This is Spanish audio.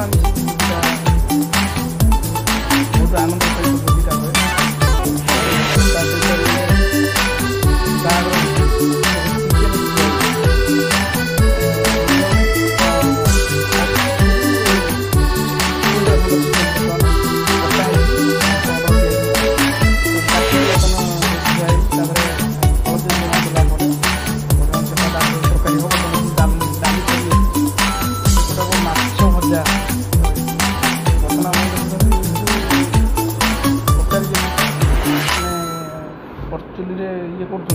Ireland. tú leye corto.